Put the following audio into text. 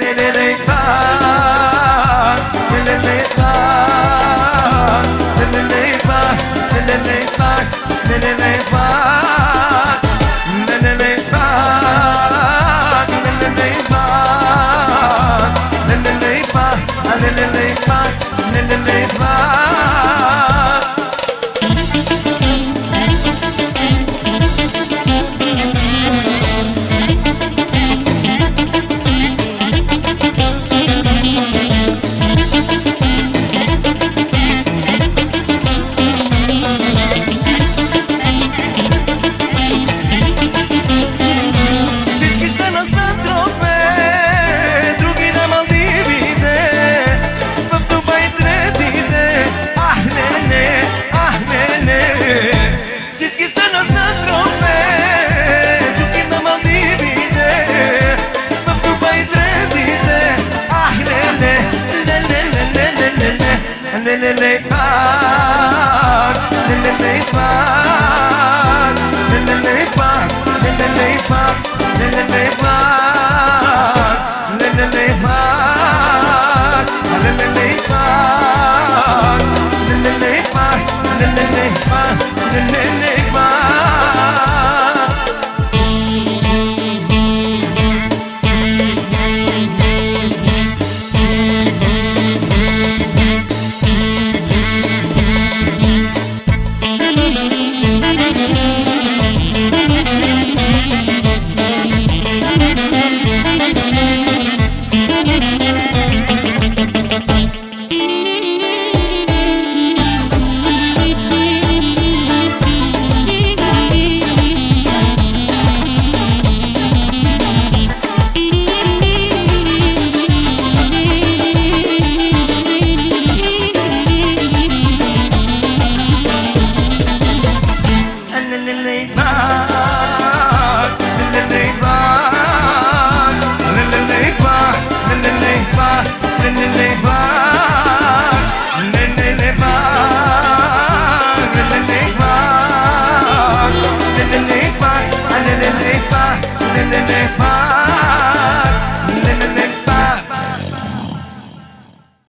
and it ain't mine. Pásenle, pásenle.